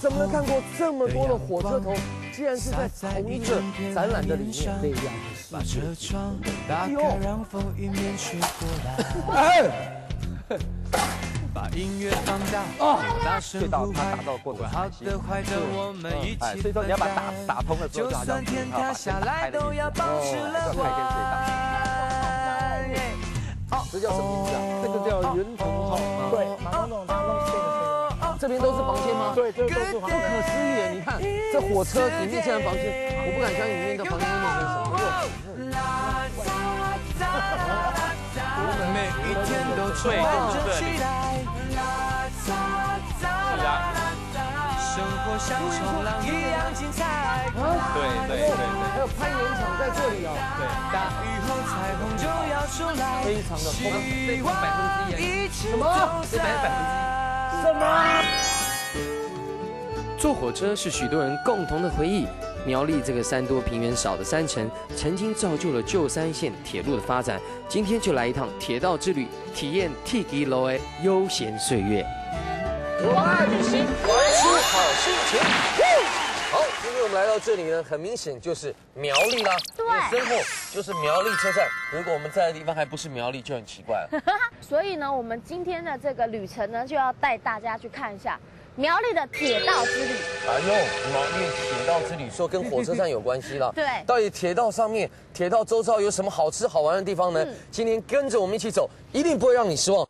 怎么能看过这么多的火车头？竟然是在同一个展览的里面，那样把车窗打开，让风迎面吹过来。把音乐放大，大声呼喊，好的坏的，我们一起分打就算天塌下来，都要保持乐观。好，这叫什么名字啊？这个叫圆筒号。对，马总统他弄这边都是房间吗？对，这都是房间。不可思议，你看这火车里面竟然房间，我不敢相信里面的房间会弄成什么每一天都对对对。生活像冲浪一样精彩。对对对对，还有攀岩场在这里哦。对，大雨后彩虹就要出来。非常的风，这百分之一。什么？这百分之一？什么？坐火车是许多人共同的回忆。苗栗这个山多平原少的山城，曾经造就了旧山线铁路的发展。今天就来一趟铁道之旅，体验 T G 楼的悠闲岁月。我爱旅行，玩出好心情。我们来到这里呢，很明显就是苗栗啦。对，身后就是苗栗车站。如果我们在的地方还不是苗栗，就很奇怪了。所以呢，我们今天的这个旅程呢，就要带大家去看一下苗栗的铁道之旅。哎呦，苗栗铁道之旅说跟火车站有关系了。对，到底铁道上面、铁道周遭有什么好吃好玩的地方呢？今天跟着我们一起走，一定不会让你失望。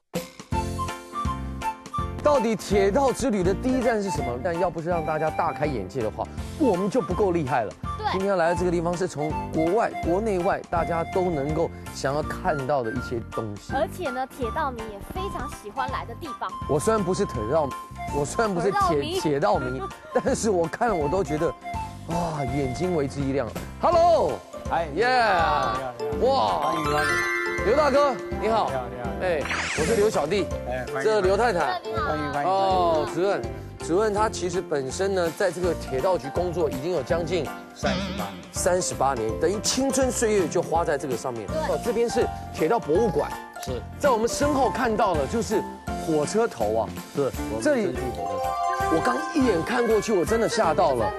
到底铁道之旅的第一站是什么？但要不是让大家大开眼界的话，我们就不够厉害了。对，今天要来到这个地方，是从国外、国内外大家都能够想要看到的一些东西。而且呢，铁道迷也非常喜欢来的地方。我虽然不是铁道，我虽然不是铁铁道迷，但是我看我都觉得，哇，眼睛为之一亮。Hello，哎耶，哇，欢迎欢迎。刘大哥，你好。你好，你好。哎，我是刘小弟。哎，这刘太太。欢迎欢迎。哦，主任，主任他其实本身呢，在这个铁道局工作已经有将近三十八三十八年，等于青春岁月就花在这个上面。哦，这边是铁道博物馆。是。在我们身后看到的就是火车头啊。是。这里我刚一眼看过去，我真的吓到了。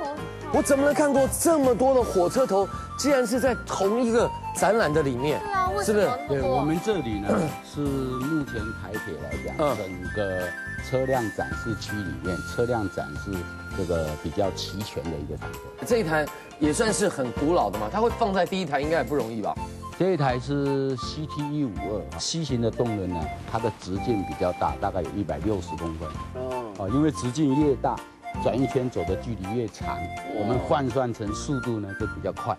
我怎么能看过这么多的火车头？竟然是在同一个展览的里面。对啊，是不是？对，我们这里呢是目前台铁来讲，整个车辆展示区里面，车辆展示这个比较齐全的一个场所。这一台也算是很古老的嘛，它会放在第一台应该也不容易吧？这一台是 CT 一五二 C 型的动轮呢，它的直径比较大，大概有一百六十公分。哦，哦，因为直径越大。转一圈走的距离越长，我们换算成速度呢就比较快，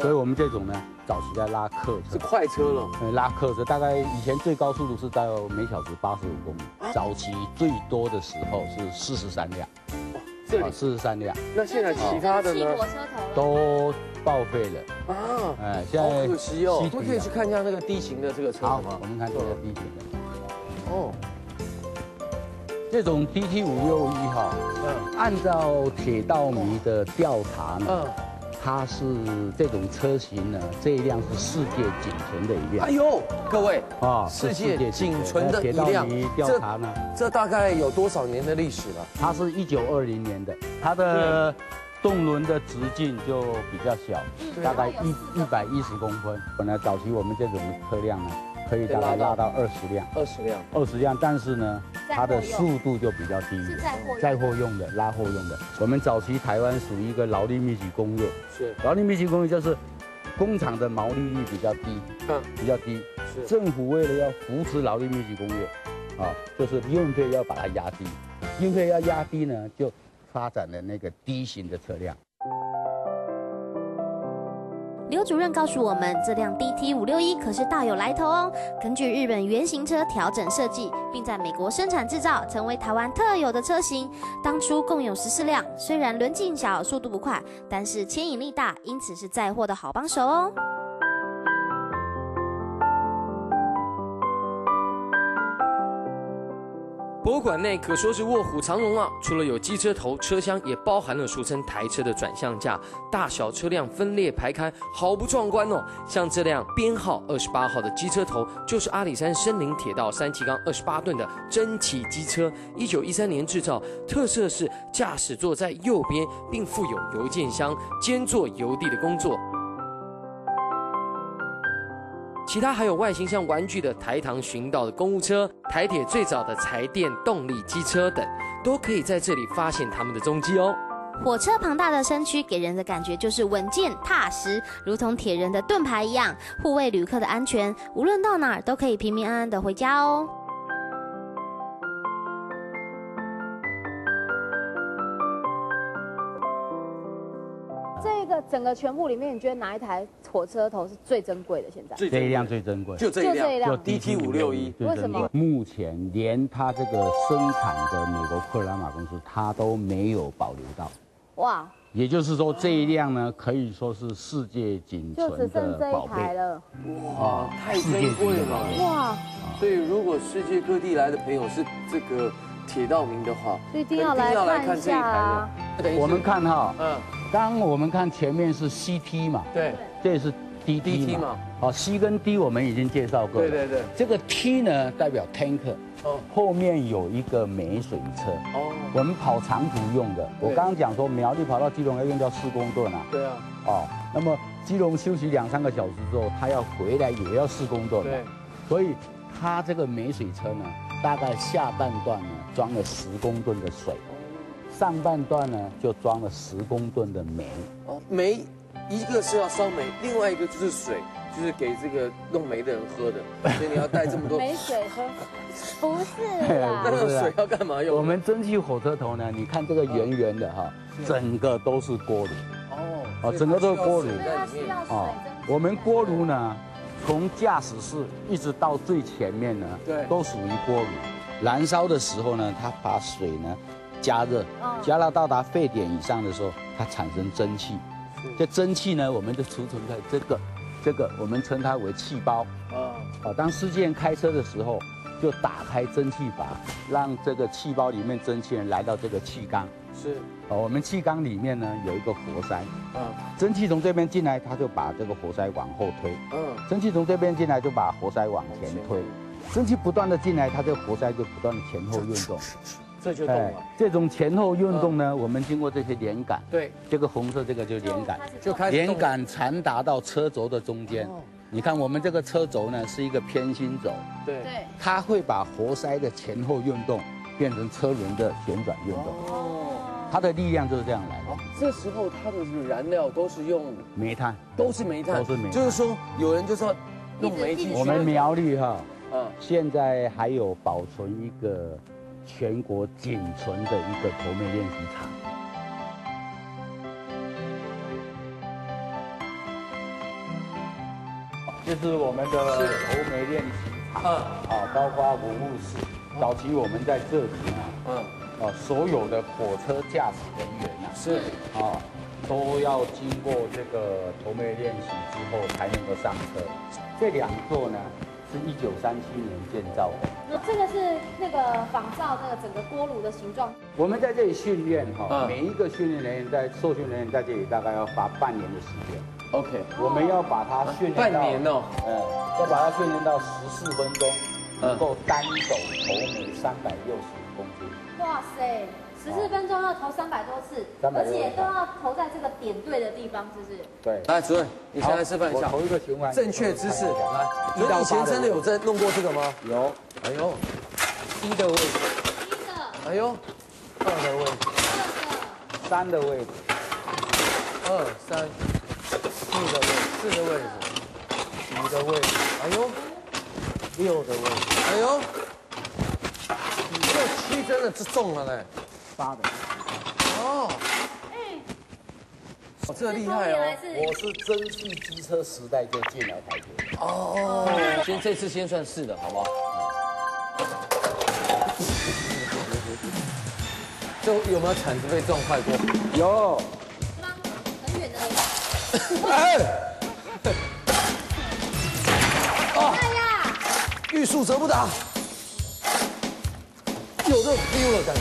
所以我们这种呢早期在拉客车，是快车了。拉客车大概以前最高速度是到每小时八十五公里，早期最多的时候是四十三辆，这里四十三辆。那现在其他的呢？都报废了啊！哎，现在好可惜哦。我们可以去看一下那个 D 型的这个车吗？我们看这个 D 型的。哦。这种 DT 五六一哈，嗯，按照铁道迷的调查呢，嗯，它是这种车型呢，这一辆是世界仅存的一辆。哎呦，各位啊，世界仅存的一辆。调查呢，这大概有多少年的历史了？它是一九二零年的，它的动轮的直径就比较小，大概一一百一十公分。本来早期我们这种车辆呢。可以大概拉到二十辆，二十辆，二十辆，但是呢，它的速度就比较低，载货用的，拉货用的。我们早期台湾属于一个劳力密集工业，是。劳力密集工业，就是工厂的毛利率比较低，嗯，比较低。是。政府为了要扶持劳力密集工业，啊，就是运费要把它压低，运费要压低呢，就发展了那个低型的车辆。刘主任告诉我们，这辆 DT 五六一可是大有来头哦。根据日本原型车调整设计，并在美国生产制造，成为台湾特有的车型。当初共有十四辆，虽然轮径小、速度不快，但是牵引力大，因此是载货的好帮手哦。博物馆内可说是卧虎藏龙啊！除了有机车头，车厢也包含了俗称台车的转向架，大小车辆分列排开，好不壮观哦。像这辆编号二十八号的机车头，就是阿里山森林铁道三七杠二十八吨的蒸汽机车，一九一三年制造，特色是驾驶座在右边，并附有邮件箱，兼做邮递的工作。其他还有外形像玩具的台糖寻道的公务车、台铁最早的柴电动力机车等，都可以在这里发现他们的踪迹哦。火车庞大的身躯给人的感觉就是稳健踏实，如同铁人的盾牌一样，护卫旅客的安全，无论到哪儿都可以平平安安的回家哦。整个全部里面，你觉得哪一台火车头是最珍贵的？现在这一辆最珍贵，就这一辆，就这一辆就 DT 五六一为什么目前连它这个生产的美国克拉玛公司，它都没有保留到。哇，也就是说，这一辆呢，可以说是世界仅就只存剩这的宝一台贝。了。哇，太珍贵了。哇，所以如果世界各地来的朋友是这个铁道迷的话，一定要来看一下我们看哈，嗯，刚刚我们看前面是 CT 嘛，对。这是 DT DT 嘛。嘛。好，C 跟 D 我们已经介绍过了。对对对，这个 T 呢代表 tanker，哦。后面有一个美水车，哦，我们跑长途用的。我对刚刚讲说苗栗跑到基隆要用到四公吨啊，对啊，哦，那么基隆休息两三个小时之后，他要回来也要四公吨对，所以他这个美水车呢，大概下半段呢装了十公吨的水，上半段呢就装了十公吨的煤。哦，煤一个是要烧煤，另外一个就是水，就是给这个弄煤的人喝的，所以你要带这么多。没水喝，不是啦 那，个水要干嘛用？我们蒸汽火车头呢，你看这个圆圆的哈，整个都是锅炉。哦哦整个都是锅炉在里面。哦，我们锅炉呢，从驾驶室一直到最前面呢，对都属于锅炉。燃烧的时候呢，它把水呢加热，加热到达沸点以上的时候，它产生蒸汽。这蒸汽呢，我们就储存在这个，这个我们称它为气包。啊，啊，当司机人开车的时候，就打开蒸汽阀，让这个气包里面蒸汽呢来到这个气缸。是，啊，我们气缸里面呢有一个活塞，嗯，蒸汽从这边进来，它就把这个活塞往后推；嗯，蒸汽从这边进来，就把活塞往前推。蒸汽不断的进来，它这个活塞就不断的前后运动。这就动了。这种前后运动呢，我们经过这些连杆，对，这个红色这个就是连杆，就开始连杆传达到车轴的中间。哦。你看我们这个车轴呢是一个偏心轴，对，对，它会把活塞的前后运动变成车轮的旋转运动，哦，它的力量就是这样来的。哦，这时候它的燃料都是用煤炭，都是煤炭，都是煤炭就是说有人就是要用煤进去。我们苗栗哈，嗯，现在还有保存一个全国仅存的一个头煤练习场。这是我们的头煤练习场嗯啊，包括文物室。早期我们在这里呢，嗯，啊，所有的火车驾驶人员呐，是，啊，都要经过这个头妹练习之后才能够上车。这两座呢，是一九三七年建造的。那这个是那个仿照那个整个锅炉的形状，我们在这里训练哈，嗯每一个训练人员在受训人员在这里大概要花半年的时间。OK，我们要把它训练到半年哦，嗯，要把它训练到十四分钟，嗯能够单手投每三百六十公斤。哇塞，十四分钟要投三百多次，而且都要投在这个点对的地方，是不是？对，来，主任，你先来示范一下。投一个循环，正确姿势。来，一到主任以前真的有在弄过这个吗？有。哎呦，一的位置，一的、哎呦，二的位置，二三的位置，二三，四的位置，四的位置，五的位置，哎呦，六的位置，哎呦，真的是中了嘞，八的。哦，哦，这个厉害哦，我是蒸汽机车时代就进了台铁。哦，先这次先算是的，好不好？这有没有铲子被撞坏过？有，吗？很远的。哎，哎呀，欲速则不达，有这 feel 的感觉。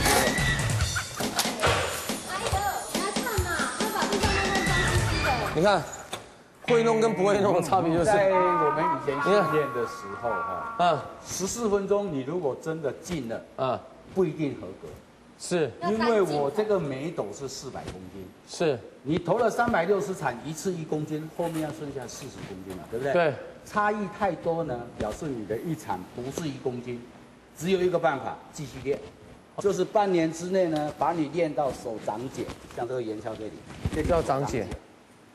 你来看嘛，他把地上弄得脏兮兮的。你看，会弄跟不会弄的差别就是，在我们以前训练的时候哈，啊十四分钟你如果真的进了，啊，不一定合格，是。因为我这个每斗是四百公斤，是，你投了三百六十铲，一次一公斤，后面要剩下四十公斤了，对不对？对，差异太多呢，表示你的一铲不是一公斤，只有一个办法，继续练，就是半年之内呢，把你练到手长茧，像这个岩鞘这里，这里叫长茧，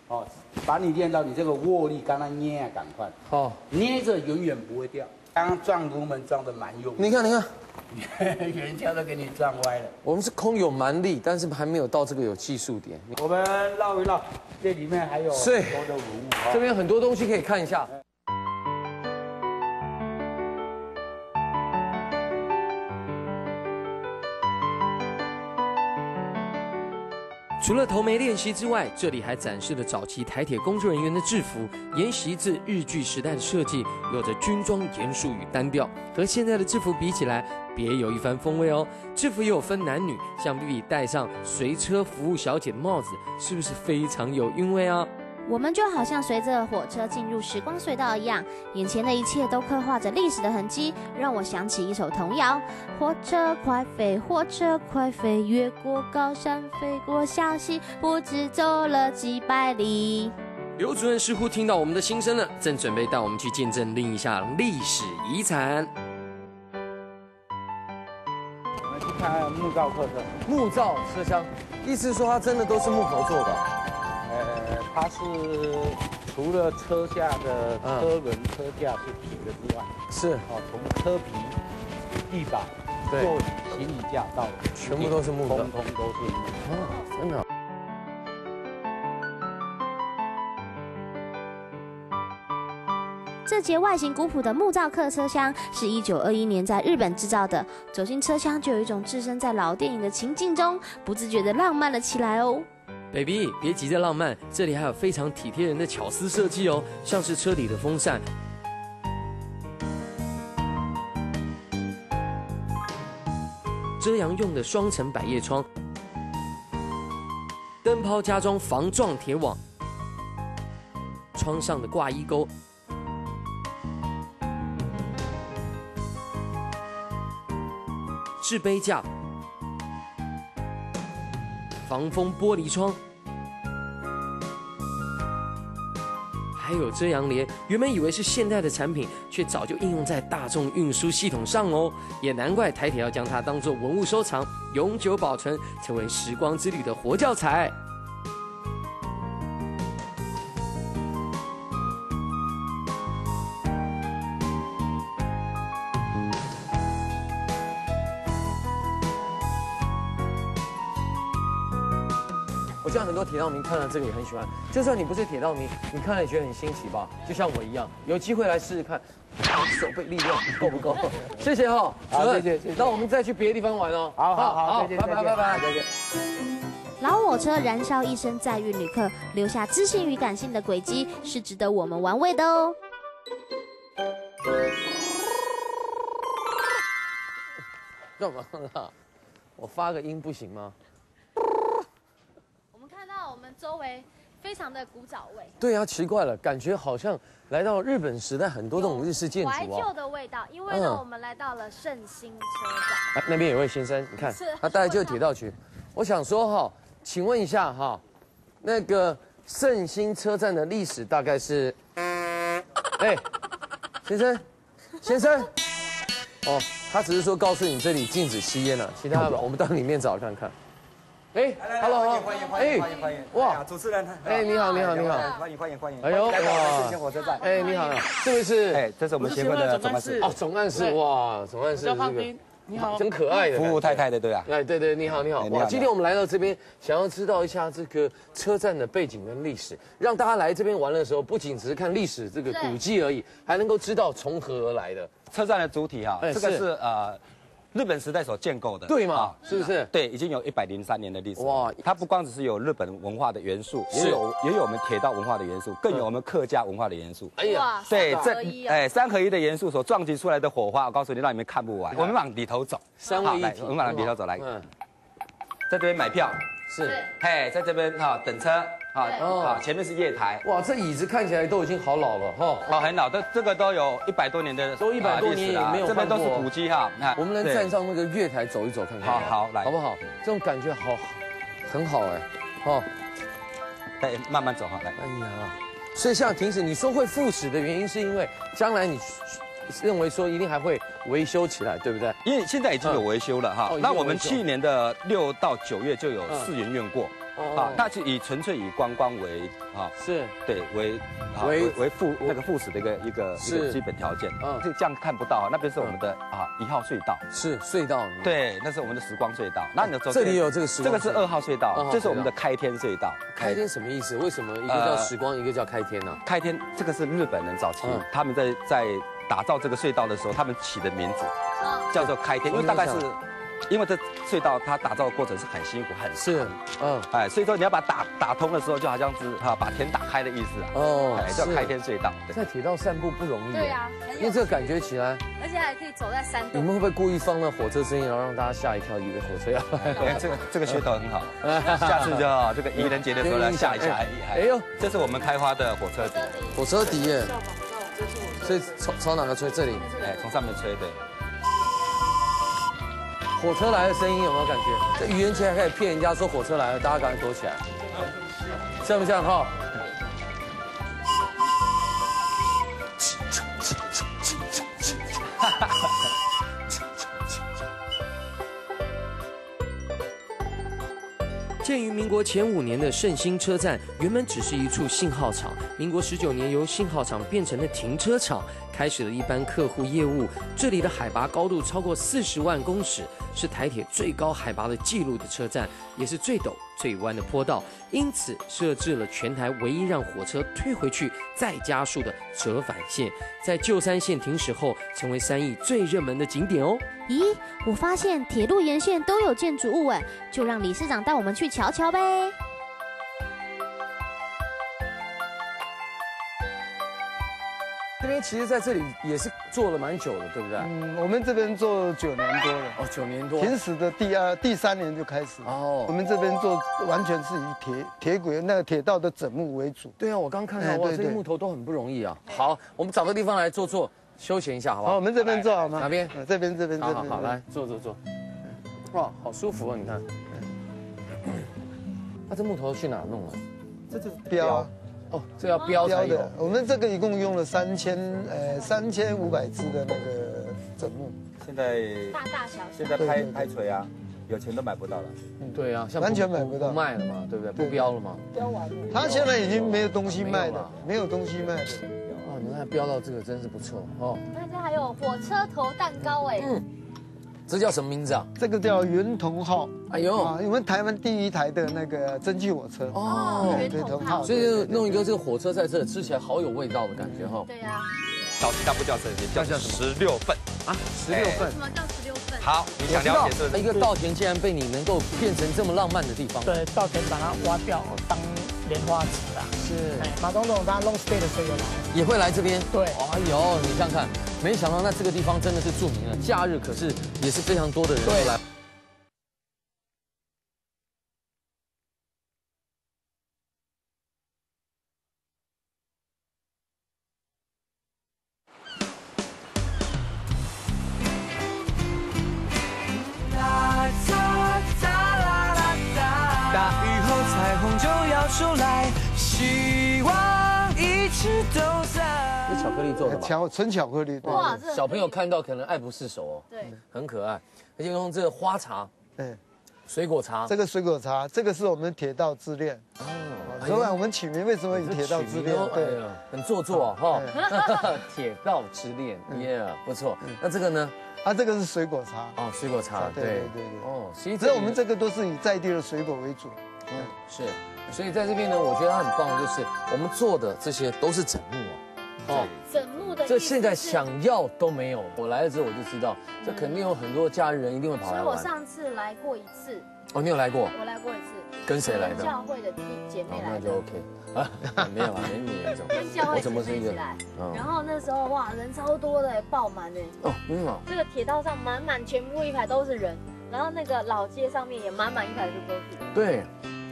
哦，把你练到你这个握力，刚刚捏啊，赶快。哦，捏着永远不会掉。刚刚撞炉门撞的蛮用力，你看你看，岩鞘都给你撞歪了。我们是空有蛮力，但是还没有到这个有技术点。我们绕一绕，这里面还有很是多的文物。这边很多东西可以看一下。除了头眉练习之外，这里还展示了早期台铁工作人员的制服，沿袭自日剧时代的设计，有着军装严肃与单调，和现在的制服比起来，别有一番风味哦。制服也有分男女，像 B B 戴上随车服务小姐的帽子，是不是非常有韵味啊？我们就好像随着火车进入时光隧道一样，眼前的一切都刻画着历史的痕迹，让我想起一首童谣：火车快飞，火车快飞，越过高山，飞过小溪，不知走了几百里。刘主任似乎听到我们的心声了，正准备带我们去见证另一项历史遗产我们去看木造客车，——木造车厢。意思是说它真的都是木头做的，呃，它是除了车下的车轮、车架是平的之外，是哦，从车皮、地板、座椅、行李架到全部都是木的通通都是木的。哦，真的。这节外形古朴的木造客车厢是一九二一年在日本制造的。走进车厢，就有一种置身在老电影的情境中，不自觉的浪漫了起来哦。baby，别急着浪漫，这里还有非常体贴人的巧思设计哦，像是车里的风扇。遮阳用的双层百叶窗，灯泡加装防撞铁网，窗上的挂衣钩，置杯架，防风玻璃窗，还有遮阳帘。原本以为是现代的产品，却早就应用在大众运输系统上哦。也难怪台铁要将它当做文物收藏，永久保存，成为时光之旅的活教材。我相信很多铁道迷看了这个也很喜欢，就算你不是铁道迷，你看了也觉得很新奇吧？就像我一样，有机会来试试看，手背力量够不够？谢谢哈，好谢谢谢谢那我们再去别的地方玩哦。好好好，再见拜拜拜拜。再见。老火车燃烧一生载运旅客，留下知性与感性的轨迹，是值得我们玩味的哦。干嘛啦？我发个音不行吗？周围非常的古早味，对啊，奇怪了，感觉好像来到日本时代很多这种日式建筑怀旧。的味道。因为呢，嗯我们来到了圣心车站哎，那边有位先生，你看是，他大概就是铁道局。我想说哈，请问一下哈，那个圣心车站的历史大概是，哎，先生，先生，哦，他只是说告诉你这里禁止吸烟了，其他的我们到里面找看看。哎，Hello，欢迎欢迎欢迎欢迎！哇哎呀，主持人，哎，你好，你好，你好，欢迎欢迎欢迎！哎呦哇圣心火车站。哎，你好，这位是，哎，这是我们协会的总干事，哦，总干事，哇，总干事这个，你好，真可爱的服务太太的对啊。哎，对对，你好，你好，哇，今天我们来到这边，想要知道一下这个车站的背景跟历史，让大家来这边玩的时候，不仅只是看历史这个古迹而已，还能够知道从何而来的。车站的主体哈哎，这个是是呃日本时代所建构的，对嘛啊？是不是？对，已经有一百零三年的历史。哇哇，它不光只是有日本文化的元素，也有也有我们铁道文化的元素，更有我们客家文化的元素。哎呀，对，三合一啊！哎，三合一的元素所撞击出来的火花，我告诉你，让你们看不完。我们往里头走，好来三位一体，我们往里头走来，嗯，在这边买票，是。嘿，在这边哈等车，哈对好，前面是月台。哇，这椅子看起来都已经好老了哈。哦，很老，这这个都有一百多年的，都一百多年了也没有这边都是古迹哈。那我们能站上那个月台走一走看看。好好来好不好？这种感觉好，很好哎。哦，对，慢慢走哈，来。哎呀，所以像停止，你说会复始的原因，是因为将来你认为说一定还会维修起来，对不对？因为现在已经有维修了哈那我们去年的六到九月就有嗯试营运过，哦。啊，那是以纯粹以观光为啊，是。对为啊为为为副那个副使的一个一个一是个基本条件，嗯。这这样看不到啊，那边是我们的啊一号隧道，是隧道。，对，那是我们的时光隧道，那你走这里有这个时光这个是二号隧道，这是我们的开天隧道，开天什么意思？为什么一个叫呃时光，一个叫开天呢？开天这个是日本人早期嗯。他们在在打造这个隧道的时候，他们起的名字嗯叫做开天，因为大概是，因为这隧道它打造的过程是很辛苦很是长，嗯，哎，所以说你要把它打打通的时候，就好像是哈把天打开的意思啊，哦哎，叫是开天隧道。对在铁道散步不容易。对啊，因为这个感觉起来，而且还可以走在山洞。你们会不会故意放那火车声音，然后让大家吓一跳，以为火车要来？哎，这个这个噱头很好，下次就这个愚人节的时候来 吓一吓。哎哎呦，这是我们开花的火车底，火车底耶，所以从从哪个吹？这里哎，从上面吹的。火车来的声音有没有感觉？这愚人节还可以骗人家说火车来了，大家赶快躲起来，像不像哈？建于民国前五年的圣心车站，原本只是一处信号场。民国十九年，由信号场变成了停车场，开始了一般客户业务。这里的海拔高度超过四十万公尺，是台铁最高海拔的记录的车站，也是最陡、最弯的坡道，因此设置了全台唯一让火车退回去再加速的折返线。在旧山线停驶后，成为三义最热门的景点哦。咦，我发现铁路沿线都有建筑物哎，就让理事长带我们去瞧瞧呗。其实在这里也是做了蛮久了，对不对？嗯，我们这边做九年多了，哦，九年多。停驶的第二、第三年就开始。哦我们这边做完全是以铁铁轨那个铁道的整木为主。对啊，我刚看到哇，这些木头都很不容易啊。好，我们找个地方来坐坐，休闲一下，好不好，好？我们这边坐好吗？哪边呃这边，这边，这边。好好好，来坐坐坐。哇，好舒服啊！你看，那这木头去哪弄啊？这就是标啊，哦，这要标才有标的。。我们这个一共用了三千呃三千五百只的那个整木，现在大大小小现。在拍拍锤啊，有钱都买不到了。嗯对啊，像完全买不到卖了嘛，对不对？不对标了嘛。标完了。他现在已经没有东西卖的没有了，没有东西卖了。哦，你看标到这个真是不错哦。那这还有火车头蛋糕哎，这叫什么名字啊？这个叫圆筒号哎呦，啊，我们台湾第一台的那个蒸汽火车。哦，圆筒号。所以就弄一个这个火车在这，吃起来好有味道的感觉哈。对呀，早期它不叫生煎，叫叫什么十六份。啊，十六份什。么叫十六份？好，你想了解是不是？一个稻田竟然被你能够变成这么浪漫的地方。对，稻田把它挖掉当莲花池啊。是哎，马总统他 long stay 的时候有来。也会来这边。对哎呦，你想想看，没想到那这个地方真的是著名了，假日可是也是非常多的人都来。巧纯巧克力，对哇，这小朋友看到可能爱不释手哦，对，很可爱。而且用这个花茶、对，水果茶，这个水果茶，这个是我们铁道之恋。哦昨晚我们取名为什么以铁道之恋？对对，，很做作哈。铁道之恋，耶，不错。那这个呢？啊，这个是水果茶。哦，水果茶，对对对对哦，其实所以我们这个都是以在地的水果为主。嗯是，所以在这边呢，我觉得它很棒，就是我们做的这些都是整木啊，哦，整木的这现在想要都没有。我来了之后我就知道，这肯定有很多假日人一定会跑所以我。上次来过一次，哦，你有来过？我来过一次，跟谁来的教会的弟姐妹哦，来的那就。OK 啊，没有啊，没那么严重。跟教会姐我怎么是一个妹来，嗯然后那时候哇人超多的，爆满的，哦，没有啊，这个铁道上满满全部一排都是人，然后那个老街上面也满满一排都是。对，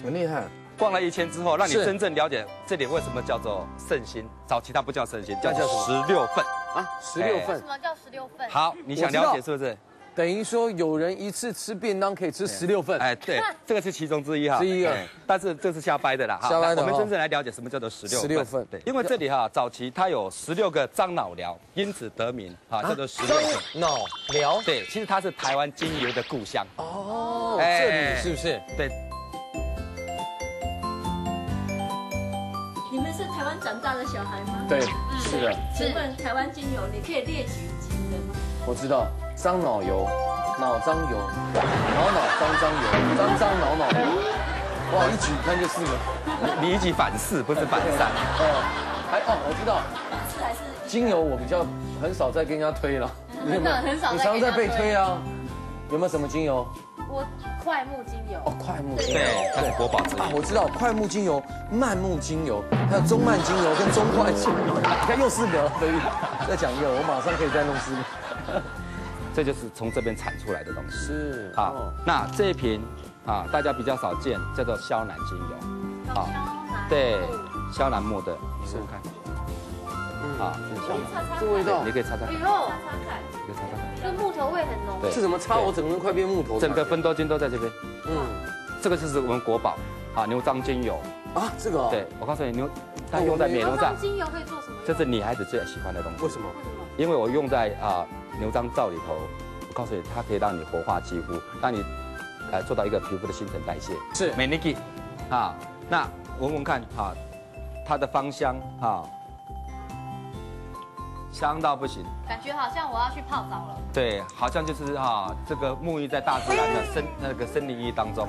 很厉害。逛了一圈之后，让你真正了解这里为什么叫做圣心。早期它不叫圣心，叫那叫什么十六份。啊，十六份什，么叫十六份？好，你想了解是不是？等于说有人一次吃便当可以吃十六份。哎，对，这个是其中之一哈。之一啊哎但是这是瞎掰的啦。哈瞎掰的我们真正来了解什么叫做十六十六份对，因为这里哈早期它有十六个樟脑寮，因此得名哈，叫做十六份。脑寮。对，其实它是台湾精油的故乡。哦，哎这里是不是？对，湾长大的小孩吗？对，是的，请问台湾精油，你可以列举几个吗？我知道，樟脑油、脑樟油、脑脑张张油、张张脑脑油。哇，一举看就四个。你一举反四，不是反三。哦，还哦，我知道，是还是精油我比较很少再跟人家推了。真的很少你常常在被推啊。有没有什么精油？我快木精油哦，快木精油。对，它是国宝之啊，我知道快木精油、慢木精油，还有中慢精油跟中快精油。你看又四个，所以再讲一个，我马上可以再弄四个。这就是从这边产出来的东西。是好，那这一瓶啊，大家比较少见，叫做萧南精油。好，对，萧楠木的，你试试看。啊，这是萧南，这味道你可以擦擦看，哎呦，你可以擦擦看。这木头味很浓。对是怎么擦？我整个人快变木头。整个分多精都在这边，嗯这个就是我们国宝啊，牛樟精油。啊，这个哦对，我告诉你，牛它用在美容上牛樟，精油可以做什么用？这是女孩子最喜欢的东西。为什么？因为我用在啊牛樟皂里头，我告诉你，它可以让你活化肌肤，让你呃做到一个皮肤的新陈代谢。是美丽肌啊，那闻闻看啊，它的芳香啊，香到不行。感觉好像我要去泡澡了。对，好像就是啊，这个沐浴在大自然的森那个森林浴当中。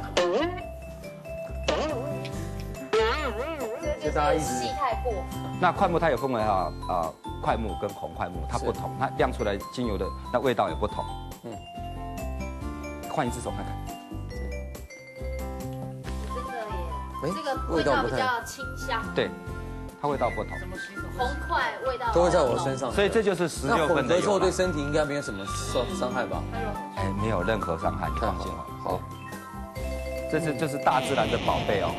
这大家一直戏太过。那快木它有分为哈啊快木跟红快木，它不同，它酿出来精油的那味道也不同。嗯嗯，换一只手看看。真的耶，哎这个味道比较清香，对，它味道不同，红块味道都会在我身上。所以这就是十六分的合之后对。身体应该没有什么伤伤害吧？哎，没有任何伤害，你放心好好。这是这是大自然的宝贝哦。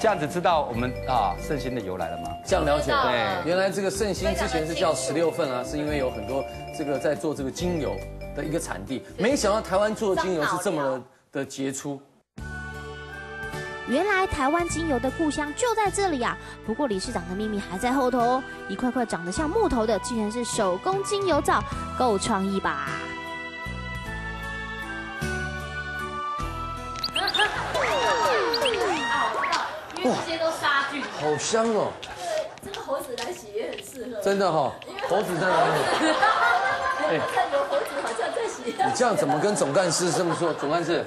这样子知道我们啊圣心的由来了吗？这样了解。对原来这个圣心之前是叫十六份啊，是因为有很多这个在做这个精油的一个产地。没想到台湾做的精油是这么的的杰出。原来台湾精油的故乡就在这里啊！不过理事长的秘密还在后头哦，一块块长得像木头的，竟然是手工精油皂，够创意吧？因为这些都杀菌。好香哦，这个猴子来洗也很适合。真的哈、猴子在哪里？看有猴子好像在洗。你这样怎么跟总干事这么说？总干事，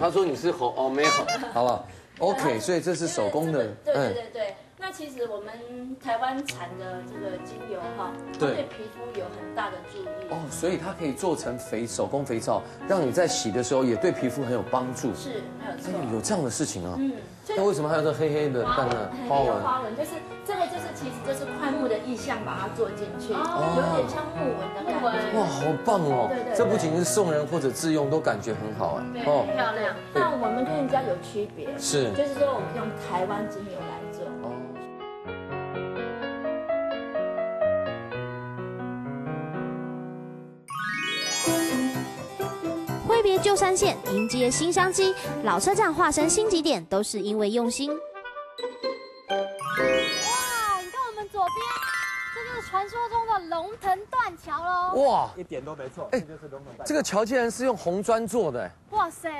他说你是猴哦，没有，好了，OK，所以这是手工的，对对对对。那其实我们台湾产的这个精油哈，它对对皮肤有很大的注意。哦，所以它可以做成肥手工肥皂，让你在洗的时候也对皮肤很有帮助。是没有错哎。有这样的事情啊？嗯，那为什么还有这黑黑的蛋呢？花有纹？花纹就是这个，就是其实就是快木的意象，把它做进去，有点像木纹的感觉。哇，好棒哦对对！对这不仅是送人或者自用，都感觉很好哎。哦，漂亮。那我们跟人家有区别，是就是说我们用台湾精油来做。哦，挥别旧山线，迎接新商机，老车站化身新极点，都是因为用心。传说中的龙腾断桥喽。哇，一点都没错，哎这个桥竟然是用红砖做的，哎哇塞，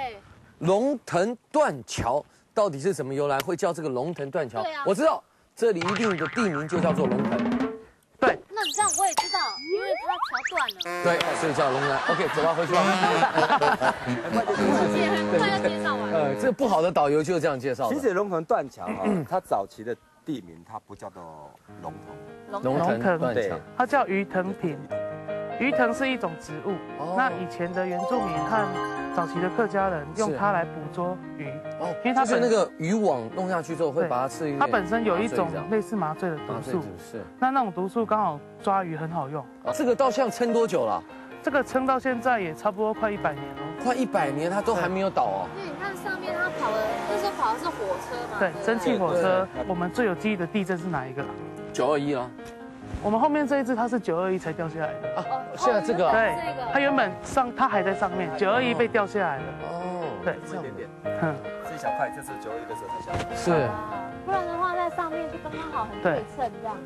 龙腾断桥到底是什么由来？会叫这个龙腾断桥对啊？我知道，这里一定的地名就叫做龙腾。对那你这样我也知道，因为它桥断了。对，所以叫龙腾。OK，走吧，回去吧。而且很快要介绍完了。呃，这个不好的导游就是这样介绍的。其实龙腾断桥哈，它早期的地名它不叫做龙腾，龙腾腾对，它叫鱼藤坪。鱼藤是一种植物，哦那以前的原住民和早期的客家人用它来捕捉鱼，哦，因为它就是那个渔网弄下去之后会把它吃一点它本身有一种类似麻醉的毒素是。那那种毒素刚好抓鱼很好用。哦这个稻像撑多久了？这个撑到现在也差不多快一百年了。快一百年，它都还没有倒哦。那时候跑的是火车嘛？对，蒸汽火车，我们最有记忆的地震是哪一个？九二一啊，我们后面这一只它是九二一才掉下来的。哦现在这个啊对，它原本上它还在上面，九二一被掉下来了。哦，对，这么一点点，嗯，这一小块就是九二一的时候才下来。是。哦不然的话在上面就刚刚好很对称这样。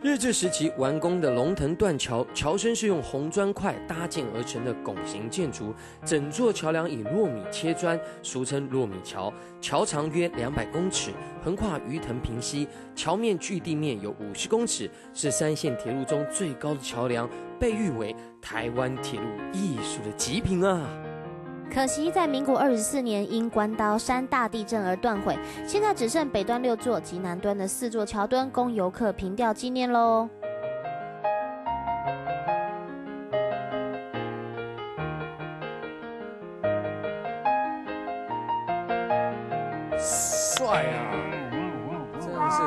日治时期完工的龙腾断桥，桥身是用红砖块搭建而成的拱形建筑，整座桥梁以糯米切砖，俗称糯米桥。桥长约两百公尺，横跨鱼藤平溪，桥面距地面有五十公尺，是三线铁路中最高的桥梁，被誉为台湾铁路艺术的极品啊！可惜在民国二十四年因关刀山大地震而断毁，现在只剩北端六座及南端的四座桥墩供游客凭吊纪念喽。帅啊！真的是，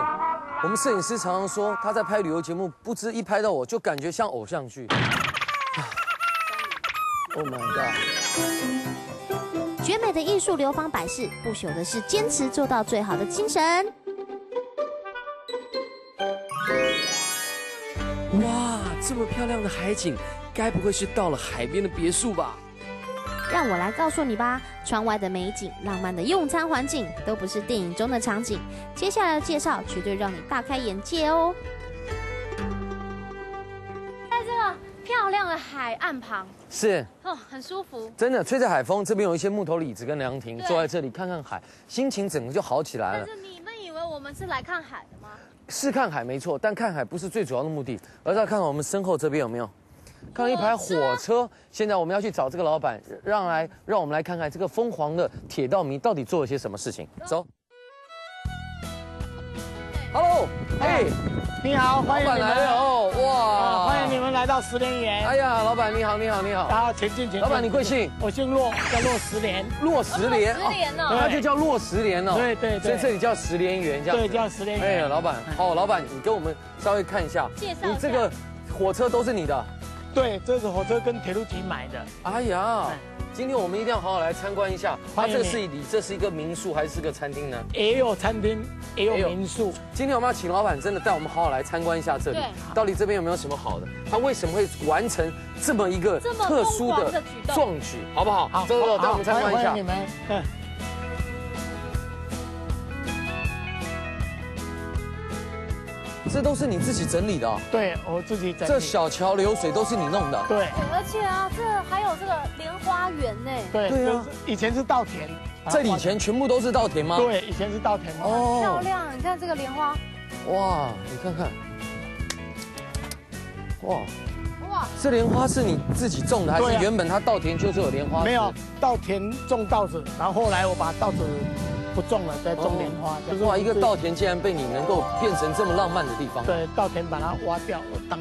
我们摄影师常常说，他在拍旅游节目，不知一拍到我就感觉像偶像剧。Oh my god！绝美的艺术流芳百世，不朽的是坚持做到最好的精神。哇，这么漂亮的海景，该不会是到了海边的别墅吧？让我来告诉你吧，窗外的美景、浪漫的用餐环境，都不是电影中的场景。接下来的介绍绝对让你大开眼界哦。海岸旁，是，哦，很舒服。真的吹着海风，这边有一些木头椅子跟凉亭，坐在这里看看海，心情整个就好起来了。但是你们以为我们是来看海的吗？是看海没错，但看海不是最主要的目的，而是要看看我们身后这边有没有，看到一排火车。现在我们要去找这个老板，让来让我们来看看这个疯狂的铁道迷到底做了些什么事情。走。Hello，哎，你好，欢迎你们来了哦，啊哇，欢迎你们来到十年园。哎呀，老板你好，你好，你好，然后前进前进。老板你贵姓？我姓骆，叫骆石莲。骆石莲，十年哦，那就叫骆石莲哦。对对对所以这里叫石莲园，这样。对，叫石莲哎呀，老板，好，老板，你给我们稍微看一下，介绍你这个火车都是你的。对，这是火车跟铁路局买的。哎呀对，今天我们一定要好好来参观一下。它这是你这是一个民宿还是个餐厅呢？也有餐厅，也有民宿。今天我们要请老板真的带我们好好来参观一下这里，到底这边有没有什么好的？他为什么会完成这么一个特殊的壮举？好不好？好，走走走，带我们参观一下你。们。这都是你自己整理的哦，对我自己整理。这小桥流水都是你弄的。对而且啊，这还有这个莲花园呢。对对啊以前是稻田。这以前全部都是稻田吗？。对，以前是稻田。哦漂亮，你看这个莲花，哇，你看看，哇，哇，这莲花是你自己种的，还是原本它稻田就是有莲花？没有，稻田种稻子，然后后来我把稻子不种了，再种莲花。就是哇，一个稻田竟然被你能够变成这么浪漫的地方。，对稻田把它挖掉，我当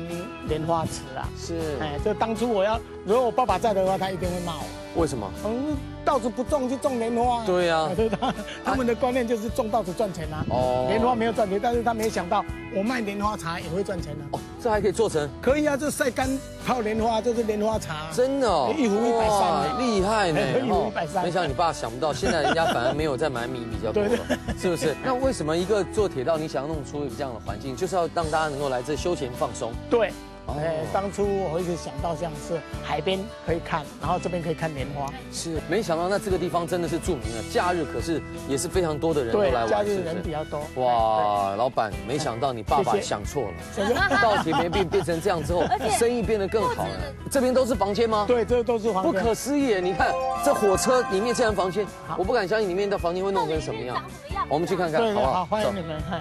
莲花池啊。是，哎，这当初我要，如果我爸爸在的话，他一定会骂我。为什么？嗯，稻子不种就种莲花。对呀 对他他们的观念就是种稻子赚钱啊。哦莲花没有赚钱，但是他没想到我卖莲花茶也会赚钱啊。哦，这还可以做成可以啊，这晒干泡莲花，就是莲花茶。真的哦，一壶一百三厉害呢！一壶哦130没想到你爸想不到，现在人家反而没有在买米比较多 是不是？那为什么一个做铁道，你想要弄出一个这样的环境，就是要让大家能够来这休闲放松？对，哦哎，当初我一直想到像是海边可以看，然后这边可以看莲花。是，没想到那这个地方真的是著名的，假日可是也是非常多的人都来，玩，假日人比较多。哇，老板，没想到你爸爸想错了，谢谢稻田变变变成这样之后 而且，生意变得更好了。这边都是房间吗？，对，这都是房间不。可思议！你看这火车里面这样房间，我不敢相信里面的房间会弄成什么样？我们去看看，好不好？好，欢迎你们。嗨，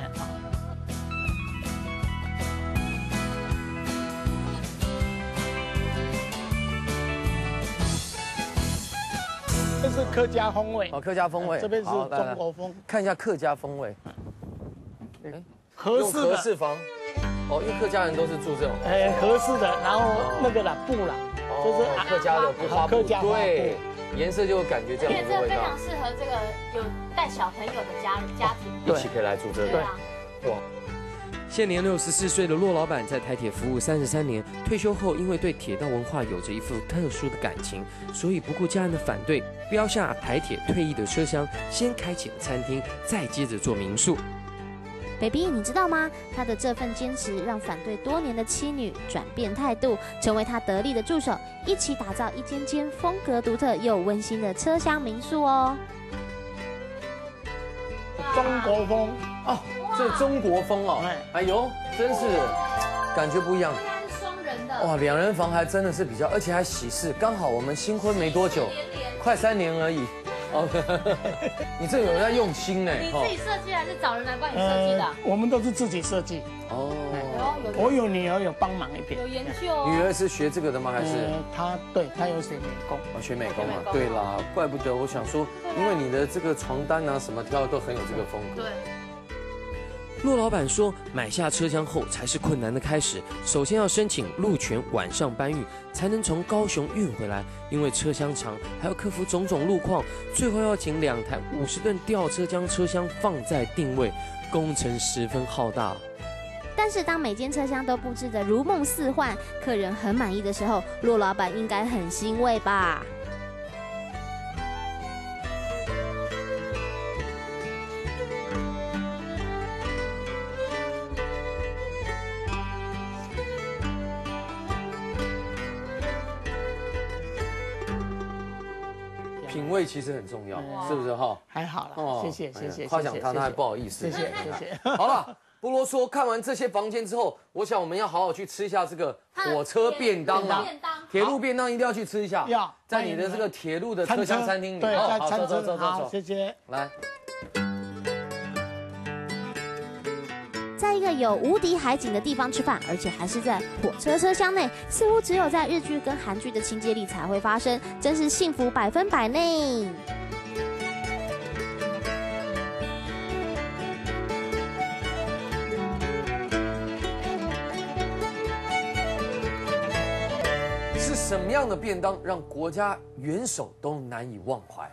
这是客家风味哦，，客家风味。这边是中国风。看一下客家风味。合适的，用合适房，哦，因为客家人都是住这种，哎，合适的，然后那个啦布啦，就是哦客家的不花布，客家花对布，颜色就有感觉这而且样的味道这个非常，适合这个有带小朋友的家家庭。一起可以来住这里对。啊，现年六十四岁的骆老板在台铁服务三十三年，退休后因为对铁道文化有着一副特殊的感情，所以不顾家人的反对，标下台铁退役的车厢，先开启了餐厅，再接着做民宿。baby，你知道吗？他的这份坚持让反对多年的妻女转变态度，成为他得力的助手，一起打造一间间风格独特又温馨的车厢民宿哦。中国风，哦，这中国风哦哎，哎呦，真是感觉不一样。应该是双人的。哇，两人房还真的是比较，而且还喜事，刚好我们新婚没多久，快三年而已。哦，你这有人在用心呢，你自己设计还是找人来帮你设计的啊？我们都是自己设计。哦，有有我有女儿有帮忙一点有，研究哦。女儿是学这个的吗？还是？呃，她对她有学美工，哦，学美工啊学美，工对啦，怪不得我想说，因为你的这个床单啊什么挑的都很有这个风格。对。骆老板说，买下车厢后才是困难的开始。首先要申请路权晚上搬运，才能从高雄运回来。因为车厢长，还要克服种种路况，最后要请两台五十吨吊车将车厢放在定位，工程十分浩大。但是当每间车厢都布置得如梦似幻，客人很满意的时候，骆老板应该很欣慰吧？品味其实很重要，是不是哈？还好哦了，谢谢谢谢，夸奖他，他还谢谢不好意思。谢谢谢谢。好了，不啰嗦。看完这些房间之后，我想我们要好好去吃一下这个火车便当啦。便当。铁路便当一定要去吃一下。要在你的这个铁路的车厢餐厅里。好走走走走走。谢谢。来，个有无敌海景的地方吃饭，而且还是在火车车厢内，似乎只有在日剧跟韩剧的情节里才会发生，真是幸福百分百呢。是什么样的便当让国家元首都难以忘怀？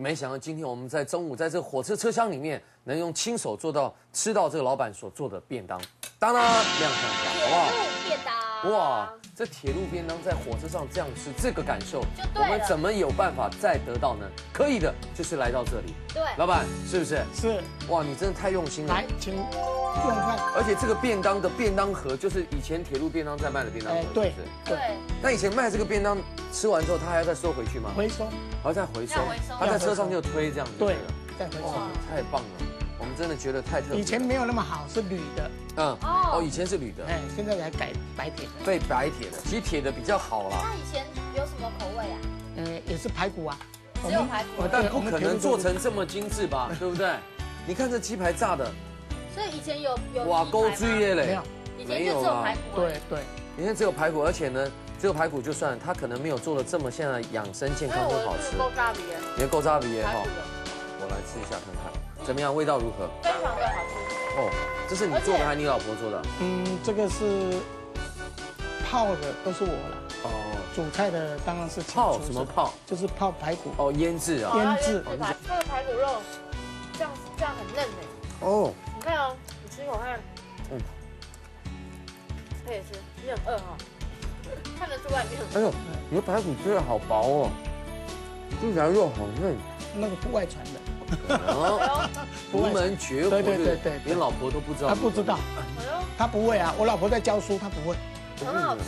没想到今天我们在中午在这个火车车厢里面，能用亲手做到吃到这个老板所做的便当，当当亮相一下，好不好？便当。哇，这铁路便当在火车上这样吃，这个感受，我们怎么有办法再得到呢？可以的，就是来到这里。对。老板是不是？是，哇，你真的太用心了来。，请用饭。而且这个便当的便当盒，就是以前铁路便当在卖的便当盒哎，，对？对。那以前卖这个便当吃完之后，他还要再收回去吗？回收，还要再回收要回收，他在车上就推这样子。对，再回收。，太棒了！我们真的觉得太特别。以前没有那么好，是铝的，嗯。哦。哦，以前是铝的，哎，现在才改白铁的，被白铁的，其实铁的比较好啦。那以前有什么口味啊？呃，也是排骨啊。只有排骨。但不可能做成这么精致吧，对不对？你看这鸡排炸的，所以以前有有哇，勾追耶嘞。没有，，以前就只有排骨。对对，以前只有排骨，而且呢，只有排骨就算它可能没有做的这么现在养生健康我的是跟好吃，勾扎比耶，你的勾扎比耶哈我来吃一下看看，怎么样？味道如何？非常的好吃。哦，这是你做的还是你老婆做的？嗯，这个是泡的，都是我了。哦，煮菜的当然是泡什么泡？就是泡排骨。哦，腌制啊。腌制哦排这个排骨肉，这样这样很嫩哎。哦，你看哦，你吃一口看。嗯嗯。可以吃，你很饿哈。看得出来你很哎呦，你的排骨真的好薄哦，吃起来肉好嫩。那个不外传的，哦，独门绝活，对对对对对连老婆都不知道。他不知道，他不会啊。我老婆在教书，他不会，很好吃，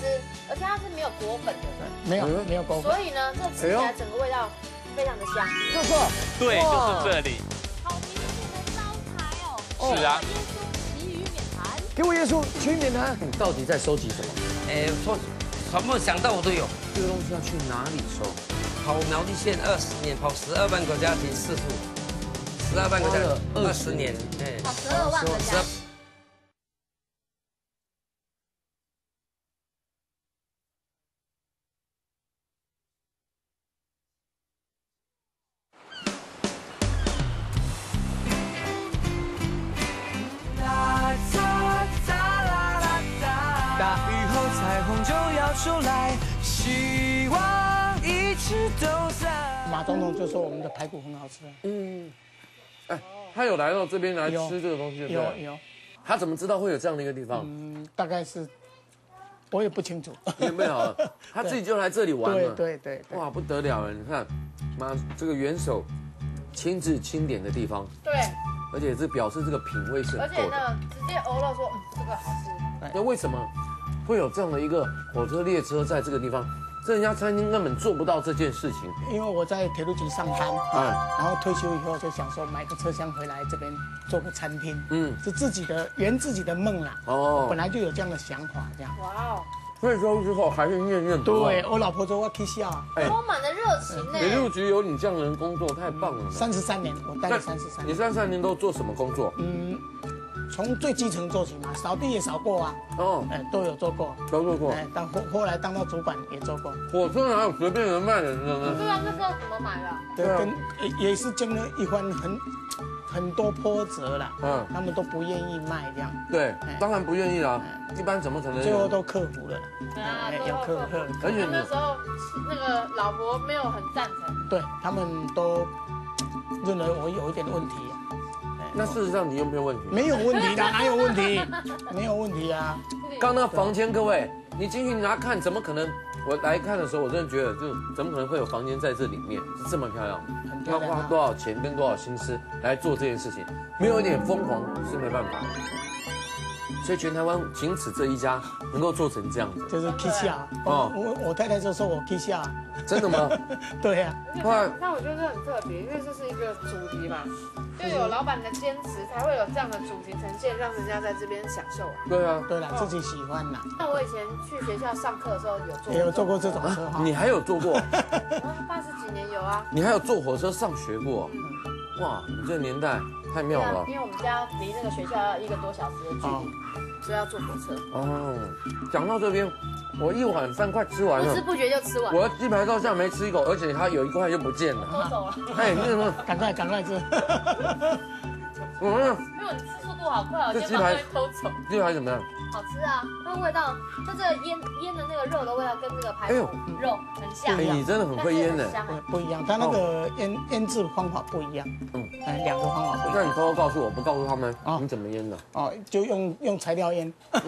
而且它是没有果粉的，没有没有果粉。所以呢，这吃起来整个味道非常的香。这个对，就是这里。好明显的招牌哦。是啊，耶稣奇鱼免谈。给我耶稣去免谈。你到底在收集什么？哎，说什么想到我都有。这个东西要去哪里收？跑苗栗县二十年，跑十二万个家庭四处，十二万个加二十年哎。十二万个加大雨后彩虹就要出来希望一直都在。马总统就说我们的排骨很好吃。嗯。他有来到这边来吃这个东西，有有，他怎么知道会有这样的一个地方？嗯，大概是我也不清楚，有没有？他自己就来这里玩对了。对对对，哇，不得了了！你看，妈，这个元首亲自清点的地方，对，而且这表示这个品味是而且很够的。呢，直接欧了说，嗯，这个好吃。那为什么会有这样的一个火车列车在这个地方？这人家餐厅根本做不到这件事情。因为我在铁路局上班，哎然后退休以后就想说买个车厢回来这边做个餐厅，嗯，是自己的圆自己的梦啦。哦本来就有这样的想法，这样。哇哦，退休之后还是念念不忘。对我老婆说我可以笑充满了热情呢。铁路局有你这样的人工作，太棒了。三十三年，我待了三十三年。你三十三年都做什么工作？嗯，从最基层做起嘛，扫地也扫过啊，哦，哎，都有做过，都做过。哎，当后后来当到主管也做过，火车哪有随便人卖人的呢？对啊，那时候怎么买的？对，跟也也是经了一番很很多波折啦，嗯，他们都不愿意卖这样，对，当然不愿意啦。一般怎么可能？最后都克服了。啦，对啊，有克服，而且那时候那个老婆没有很赞成，对他们都认为我有一点问题那事实上你有没有问题？没有问题的，哪有问题？没有问题啊，刚那房间，各位，你进去拿看，怎么可能？我来看的时候，我真的觉得，就怎么可能会有房间在这里面是这么漂亮？要。花多少钱跟多少心思来做这件事情，没有一点疯狂是没办法的。所以全台湾仅此这一家能够做成这样子，就是 K 笑，哦我我我太太就说我 K 笑，真的吗？对呀、哇那我觉得这很特别，因为这是一个主题嘛，就有老板的坚持，才会有这样的主题呈现，让人家在这边享受。对啊，对啦，自己喜欢啦，那我以前去学校上课的时候有做，也有做过这种车哈。你还有做过？八十几年有啊。你还有坐火车上学过？哇，你这个年代太妙了啊因为我们家离那个学校要一个多小时的距哦离，所以要坐火车。哦。讲到这边，我一碗饭快吃完了，不知不觉就吃完了，我的鸡排到现在没吃一口，而且它有一块又不见了。偷走了。哎，那什么，赶快赶快吃，嗯，因为你吃速度好快哦，这鸡排偷走。鸡排怎么样？好吃啊，那味道，它这个腌腌的那个肉的味道跟这个排骨肉很像。哎，你真的很会腌呢。但是很香不不一样，它那个腌腌制方法不一样，嗯两个方法不一样。那你偷偷告诉我，不告诉他们啊你怎么腌的？哦，就用用材料腌，我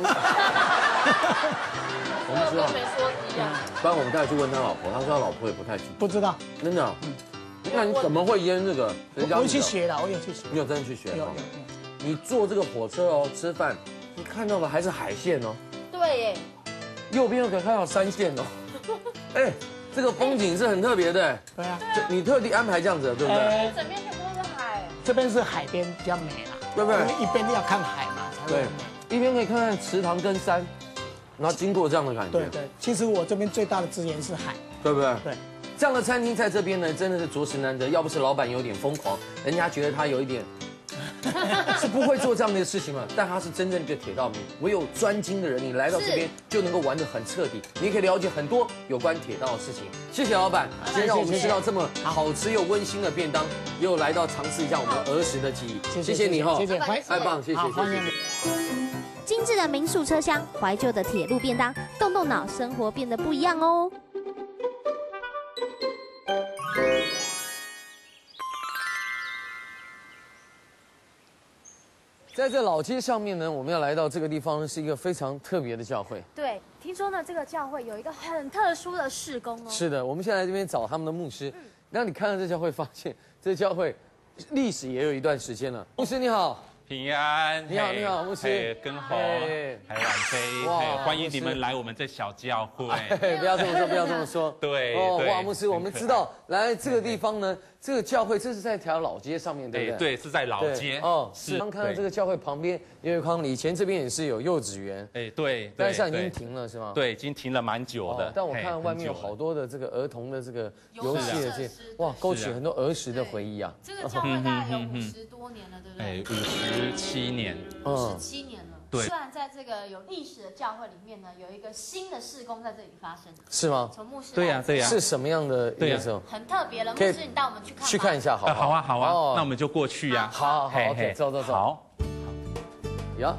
们知道，没说一样。不然我们再去问他老婆，他说他老婆也不太清楚，不知道，真的啊。那你怎么会腌这个？人家我有去学的，我有去学，你有真的去学有有吗？有，你坐这个火车哦，吃饭，你看到的还是海线哦，对耶，右边又可以看到山线哦。哎，这个风景是很特别的，对啊，这你特地安排这样子的，对不对？哎，整边全部都是海。这边是海边比较美啦，对不对因为一边要看海嘛，才会美。，一边可以看看池塘跟山，然后经过这样的感觉，对对，其实我这边最大的资源是海，对不对？对。这样的餐厅在这边呢，真的是着实难得。要不是老板有点疯狂，人家觉得他有一点 是不会做这样的事情嘛。但他是真正的铁道迷，唯有专精的人，你来到这边就能够玩得很彻底，你可以了解很多有关铁道的事情。谢谢老板，今天让我们吃到这么好吃又温馨的便当，又来到尝试一下我们儿时的记忆。谢谢你哈，谢谢，太棒，谢谢谢谢。。精致的民宿车厢，怀旧的铁路便当，动动脑，生活变得不一样哦。在这老街上面呢，我们要来到这个地方是一个非常特别的教会。对，听说呢，这个教会有一个很特殊的事工哦。是的，我们现在来这边找他们的牧师。那你看到这教会，发现这教会历史也有一段时间了。牧师你好，平安，你好你好牧师嘿根红，嘿还有婉菲，哇欢迎你们来我们这小教会。不要这么说，不要这么说。对哇，牧师，我们知道来这个地方呢，这个教会这是在一条老街上面，对不对对？是在老街哦。是刚看到这个教会旁边有一筐，以前这边也是有幼稚园，哎，对，但是现在已经停了，是吗？。对，已经停了蛮久的哦。但我嘿看外面有好多的这个儿童的这个游戏的这游乐设施哇，勾起很多儿时的回忆啊。这个教会大概有五十多年了，对不对哎，对？五十七年。五十七年了。对。虽然在这个有历史的教会里面呢有一个新的事工在这里发生是吗？从牧师对呀对呀。是什么样的对呀。很特别了牧师你带我们去看去看一下好好？啊好啊那我们就过去呀。好好 ok 走走走。好。呀。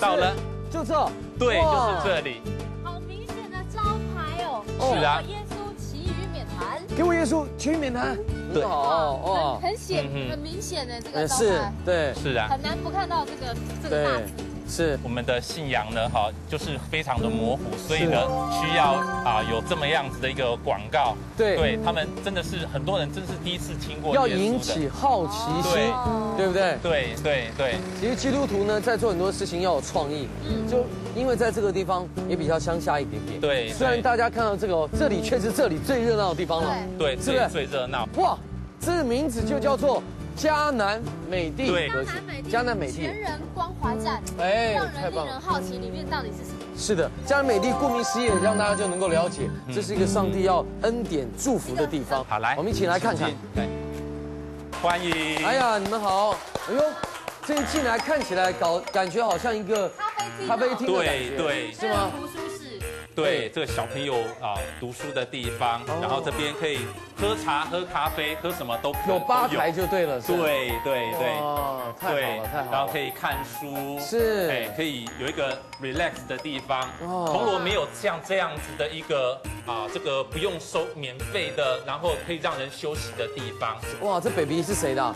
到了。就这。对就是这里。好明显的招牌哦。是啊。给我耶稣去免谈，对。很好很哇，很显嗯很明显的这个招牌，，对。是的，很难不看到这个这个大对。字。是，我们的信仰呢，哈，就是非常的模糊，所以呢，需要啊有这么样子的一个广告。对。对他们真的是很多人真是第一次听过要引起好奇心对，不对？对对对，其实基督徒呢，在做很多事情要有创意，就因为在这个地方也比较乡下一点点。对虽然大家看到这个哦，这里却是这里最热闹的地方了，对是不是？最最热闹。哇，这名字就叫做迦南美地对歌曲，迦南美地全。人光华站，哎让人太棒了令人好奇里面到底是什么。是的，迦南美地顾名思义，让大家就能够了解，这是一个上帝要恩典祝福的地方。好，来，我们一起来看看。来，欢迎。哎呀，你们好！哎呦，这一进来看起来搞感觉好像一个咖啡厅的感觉，对对是吗？图书室，对，这个小朋友啊读书的地方，然后这边可以喝茶、喝咖啡、喝什么都有吧台就对了，对对对，哦，太好了，太好了。然后可以看书，是哎，可以有一个 relax 的地方。哦铜锣没有像这样子的一个啊，这个不用收免费的，然后可以让人休息的地方。哇，这 baby 是谁的啊？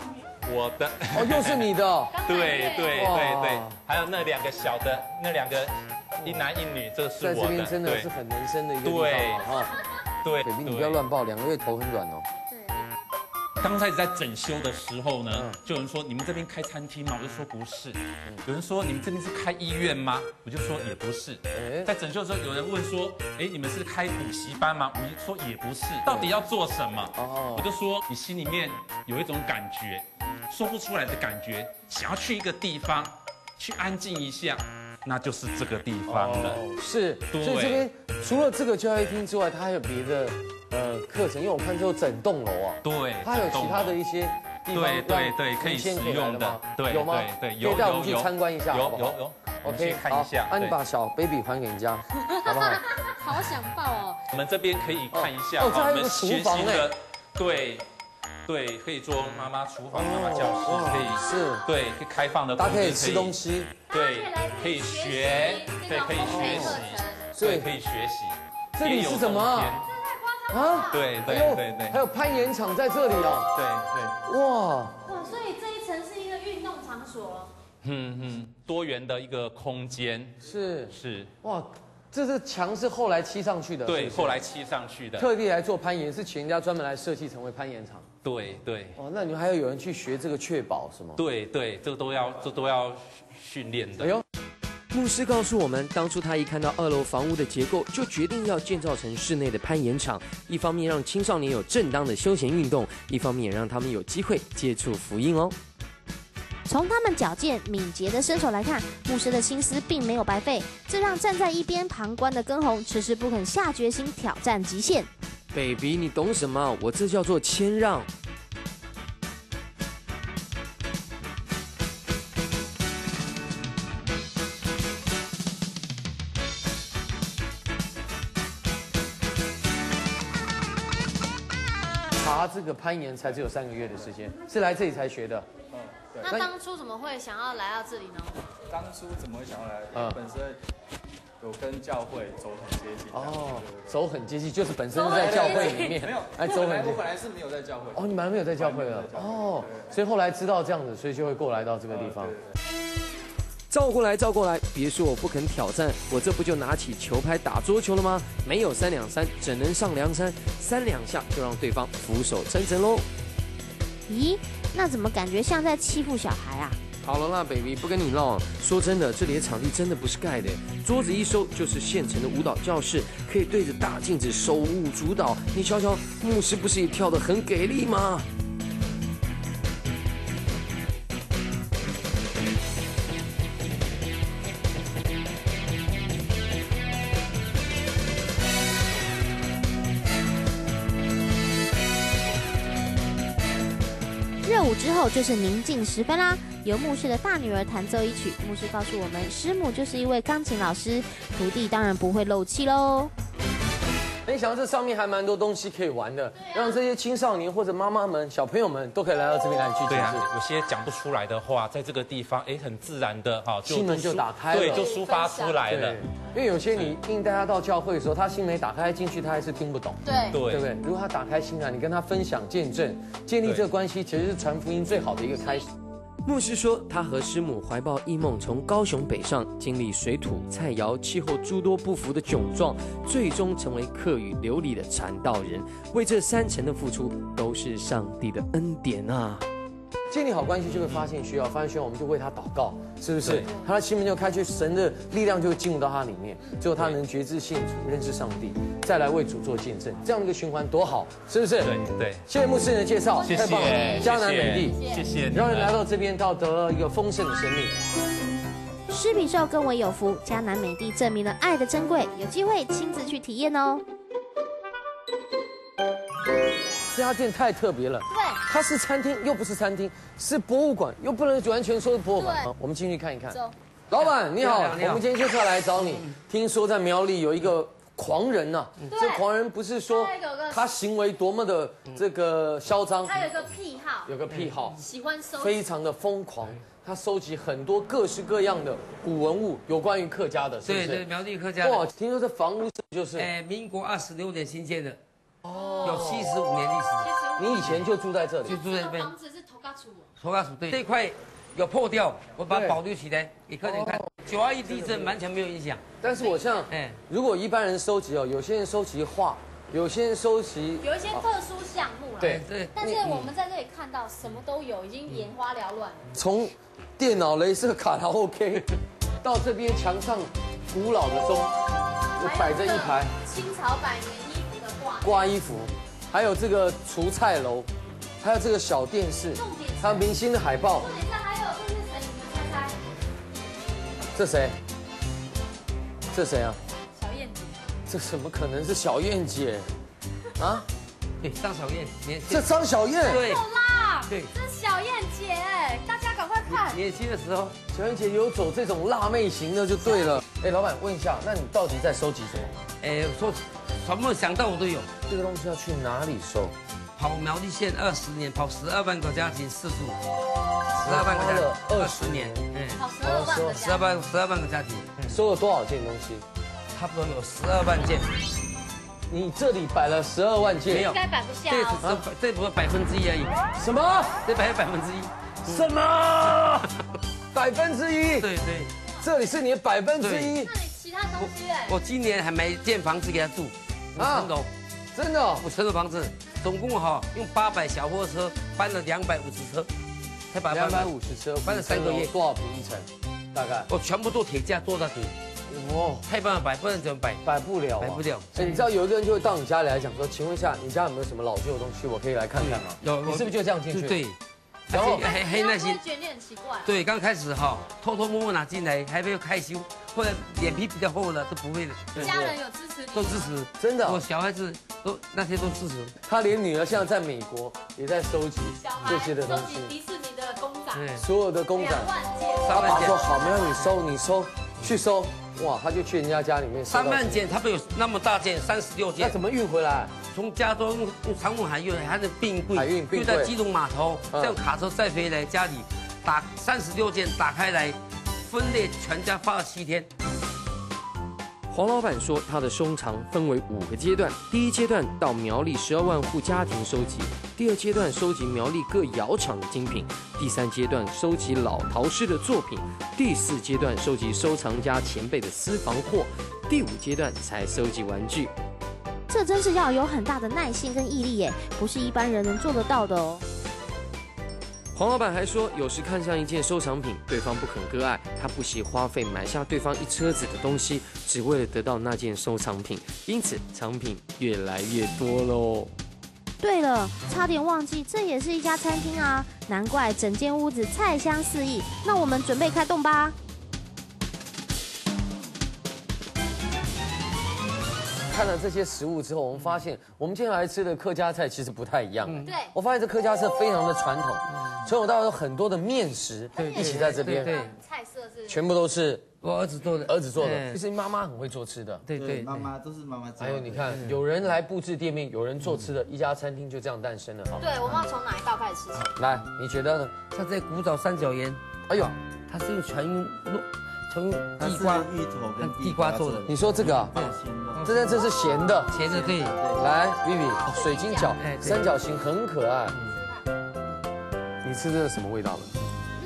我的哦，又是你的 哦。对对哇对对，还有那两个小的，那两个一男一女，这个是在这我的，边真的是很人生的一个地方对啊哈。对 baby 你不要乱抱，两个月头很软哦。刚开始在整修的时候呢，嗯就有人说你们这边开餐厅吗？我就说不是。有人说你们这边是开医院吗？我就说也不是。哎在整修的时候，有人问说，哎，你们是开补习班吗？我就说也不是。到底要做什么？哦我就说你心里面有一种感觉，说不出来的感觉，想要去一个地方去安静一下，那就是这个地方了。哦，是，所以这边除了这个教育厅之外，它还有别的呃课程，因为我看之后整栋楼啊，对，它有其他的一些地方对对对，可以使用的，对有吗？对对，可以有带我们去参观一下，有好不好？有有。我们 OK，去看一下好，啊，你把小 baby 还给人家，好不好？好想抱哦。我们这边可以看一下哦哦这还有个我们全厨房哎新的，对对，可以做妈妈厨房、妈妈教室，可以是对，可以开放的，大家可以吃东西，对，可以学，对，可以学习，对，可以学习。这里是什么啊？啊？对对对对还有攀岩场在这里哦。对对，哇，哇，所以这一层是一个运动场所。嗯嗯，多元的一个空间，是是，哇，这是墙是后来砌上去的，对，是是后来砌上去的，特地来做攀岩，是请人家专门来设计成为攀岩场。对对哦，那你们还要有人去学这个确保是吗？对对，这个都要这都要训练的。哎呦，牧师告诉我们，当初他一看到二楼房屋的结构，就决定要建造成室内的攀岩场，一方面让青少年有正当的休闲运动，一方面也让他们有机会接触福音哦。从他们矫健敏捷的身手来看，牧师的心思并没有白费，这让站在一边旁观的根红迟迟不肯下决心挑战极限。baby，你懂什么？我这叫做谦让。爬这个攀岩才只有三个月的时间，是来这里才学的。那当初怎么会想要来到这里呢？当初怎么会想要来？嗯本身有跟教会走很接近。哦，走很接近，就是本身是在教会里面，没有，哎，走很接近我本。来是没有在教会。哦，你本来没有在教会了哦，所以后来知道这样子，所以就会过来到这个地方。照过来，照过来，别说我不肯挑战，我这不就拿起球拍打桌球了吗？没有三两三，怎能上梁山，三两下就让对方俯首称臣喽。咦，那怎么感觉像在欺负小孩啊？好了啦，baby，不跟你闹。说真的，这里的场地真的不是盖的，桌子一收就是现成的舞蹈教室，可以对着大镜子手舞足蹈。你瞧瞧，牧师不是也跳得很给力吗？后就是宁静时分啦，由牧师的大女儿弹奏一曲。牧师告诉我们，师母就是一位钢琴老师，徒弟当然不会漏气喽。没想到这上面还蛮多东西可以玩的，让这些青少年或者妈妈们、小朋友们都可以来到这边来去对啊。，有些讲不出来的话，在这个地方，哎，很自然的哈，心门就打开了对，就抒发出来了对。因为有些你硬带他到教会的时候，他心没打开进去，他还是听不懂。对对对不对？如果他打开心来，你跟他分享见证，建立这个关系，其实是传福音最好的一个开始。牧师说，他和师母怀抱异梦，从高雄北上，经历水土、菜肴、气候诸多不服的窘状，最终成为客语流利的禅道人。为这三成的付出，都是上帝的恩典啊！建立好关系就会发现需要，发现需要我们就为他祷告，是不是？他的心门就开去，神的力量就会进入到他里面，最后他能觉知信主，认识上帝，再来为主做见证，这样的一个循环多好，是不是？对对，谢谢牧师人的介绍，谢太棒了，迦南美地，谢谢你们让人来到这边，到得到一个丰盛的生命。施比受更为有福，迦南美地证明了爱的珍贵，有机会亲自去体验哦。家店太特别了，对，它是餐厅又不是餐厅，是博物馆又不能完全说是博物馆。我们进去看一看。走，老板你好，我们今天就是要来找你。听说在苗栗有一个狂人呐、对这狂人不是说他行为多么的这个嚣张，他有个癖好，有个癖好，喜欢收非常的疯狂。他收集很多各式各样的古文物，有关于客家的，是不是？对对，苗栗客家哇，听说这房屋就是，哎，民国二十六年新建的，哦。有七十五年历史，你以前就住在这里。就，住在这边。房子是头盖处，头盖鼠对这一块有破掉，我把它保留起来，给客人看。九二一地震完全没有影响。但是我像，哎，如果一般人收集哦，有些人收集画，有些人收集有一些特殊项目啦。对。对，但是我们在这里看到什么都有，已经眼花缭乱。从电脑、镭射卡拉 OK 到这边墙上古老的钟，我摆着一排。清朝百年挂衣服，还有这个除菜楼，还有这个小电视，还有明星的海报。重点是还有这是谁？你们猜猜？这谁？这谁啊？小燕姐。这怎么可能是小燕姐？啊？对，张小燕，年这张小燕？对有啦，对，这是小燕姐，大家赶快看。年轻的时候，小燕姐有走这种辣妹型的就对了。哎，老板问一下，那你到底在收集什么？哎，说什么想到我都有。这个东西要去哪里收？跑苗栗县二十年，跑十二万个家庭四十五，十二万个家庭二二十年，嗯，跑，十二万个十二万十二万个家庭，收了多少件东西？差不多有十二万件，你这里摆了十二万件，没有应该摆不下这哦。只是这不是百分之一而已，什么？这百百分之一，什么？百分之一？对对，这里是你的百分之一那你其他东西哎？我今年还没建房子给他住，五层楼，真的哦？五层的房子，总共哈用八百小货车搬了两百五十车，才把它两百五十车，搬了三个月，多少平一层？大概？我全部做铁架做到底，哦，太办法摆，不然怎么摆？摆不了啊，摆不了哎，你知道有一个人就会到你家里来讲说，请问一下，你家有没有什么老旧的东西，我可以来看看吗？有你是不是就这样进去？对，然后而且还还耐心会。觉得你很奇怪。对，刚开始哈，偷偷摸摸拿进来，还没有开修，后来脸皮比较厚了都不会了。对家人有支持你都支持，真的哦我小孩子都那些都支持。他连女儿现在在美国也在收集这些的东收集西，迪士尼的公仔，对，所有的公仔两。万件。他三万件爸说好，没有你收，你收，去收。哇，他就去人家家里面收三万件，他不有那么大件，三十六件那怎。么运回来？从加州用用长龙海运，还是并柜，海运并柜就在基隆码头，嗯再用卡车再回来家里，打三十六件打开来，分裂全家发了七天。黄老板说，他的收藏分为五个阶段。第一阶段到苗栗十二万户家庭收集；第二阶段收集苗栗各窑厂的精品；第三阶段收集老陶师的作品；第四阶段收集收藏家前辈的私房货；第五阶段才收集玩具。这真是要有很大的耐性跟毅力耶，不是一般人能做得到的哦。黄老板还说，有时看上一件收藏品，对方不肯割爱，他不惜花费买下对方一车子的东西，只为了得到那件收藏品，因此藏品越来越多喽。对了，差点忘记，这也是一家餐厅啊，难怪整间屋子菜香四溢。那我们准备开动吧。看了这些食物之后，我们发现我们接下来吃的客家菜其实不太一样。对，我发现这客家菜非常的传统，从头到尾有很多的面食一起在这边。对，菜色是全部都是我儿子做的，儿子做的。哎其实妈妈很会做吃的。对对，妈妈都是妈妈做。还有你看，有人来布置店面，有人做吃的，一家餐厅就这样诞生了。哈，对，我们要从哪一道开始吃起？来，你觉得呢？它在古早三角岩，哎呦，它是用全用肉，全用它是地瓜芋头跟地瓜做的。你说这个啊？这这这是咸的，茄子对，来，Vivi，水晶饺三角形很可爱。你吃这是什么味道的？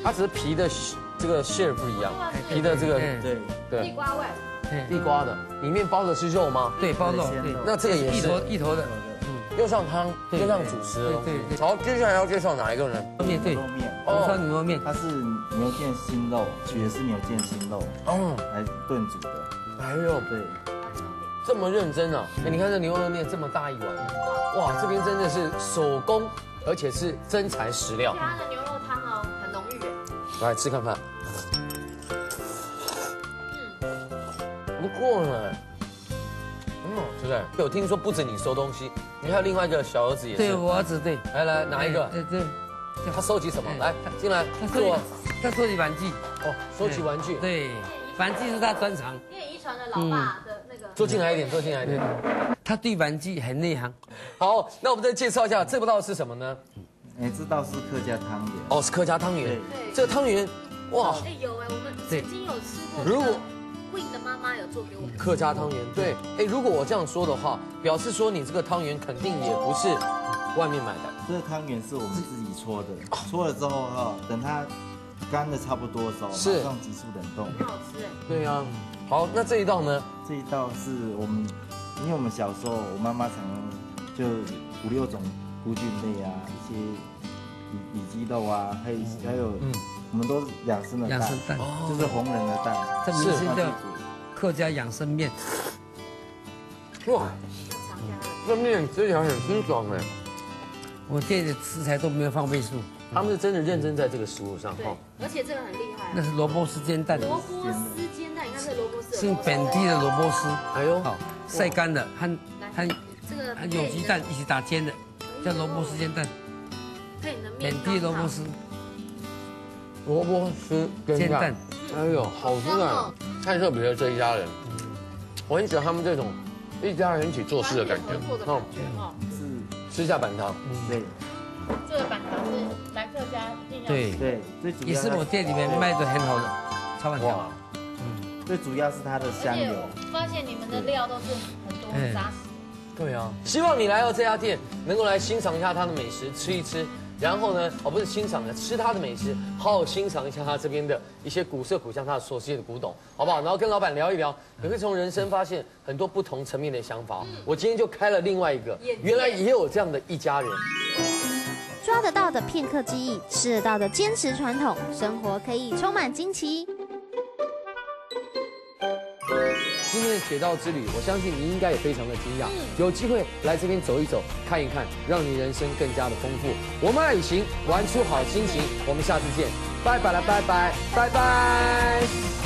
它只是皮的这个馅儿不一样，皮的这个对。对，地瓜味，哎地瓜的，里面包的是肉吗？对包肉，那这个也是一头一头的又上汤又上主食的东对对西。好，接下来要介绍哪一个呢？面，对，牛肉面，红烧牛肉面，它是牛腱心肉，取的是牛腱心肉哦，来炖煮的。哎呦，对，这么认真啊！哎，你看这牛肉面这么大一碗，哇，这边真的是手工，而且是真材实料。它的牛肉汤哦，很浓郁耶。来吃看看，不过呢，很好吃哎。有听说不止你收东西，你还有另外一个小儿子也是。对我儿子对，来来哪一个？对对，他收集什么？来进来他收做集他收集玩具，哦，收集玩具。对，玩具是他专长，因为遗传了老爸的那个。坐进来一点，坐进来一点。他对玩具很内行。好，那我们再介绍一下这道是什么呢？哎，这道是客家汤圆。哦，是客家汤圆。对，这个汤圆，哇，哎有哎，我们曾经有吃过。如果 Queen 的妈妈有做给我们。客家汤圆，对，哎，如果我这样说的话，表示说你这个汤圆肯定也不是外面买的。这个汤圆是我们自己搓的，搓了之后哈，等它干的差不多的时候，是马上急速冷冻。很好吃哎。对呀。好，那这一道呢？这一道是我们，因为我们小时候，我妈妈常常就五六种菇菌类啊，一些里里脊肉啊，还有还有，我们都是养生的蛋，养生蛋就是红人的蛋，这明星叫客家养生面。哇，这面吃起来很清爽哎。我店里的食材都没有放倍数，他们是真的认真在这个食物上哈。，而且这个很厉害那。是萝卜丝煎蛋，萝卜丝煎蛋，你看这萝卜丝。是用本地的萝卜丝，哎呦，好晒干的，和和这个和有机蛋一起打煎的，叫萝卜丝煎蛋，配你的面本地萝卜丝萝卜丝煎蛋。哎呦，好吃啊！太特别了这一家人，我很喜欢他们这种一家人一起做事的感觉。哦，是吃下板糖，对这个板糖是来客家一定要对对，最主要也是我店里面卖的很好的炒板条。最主要是它的香油。发现你们的料都是很多很扎实。对啊，希望你来到这家店，能够来欣赏一下它的美食，吃一吃。然后呢，哦，不是欣赏的，吃它的美食，好好欣赏一下它这边的一些古色古香，它所系的古董，好不好？然后跟老板聊一聊，你会从人生发现很多不同层面的想法。我今天就开了另外一个，原来也有这样的一家人。抓得到的片刻记忆，吃得到的坚持传统，生活可以充满惊奇。今天的铁道之旅，我相信你应该也非常的惊讶，有机会来这边走一走，看一看，让你人生更加的丰富。我们爱旅行，玩出好心情，我们下次见，拜拜了，拜拜，拜拜。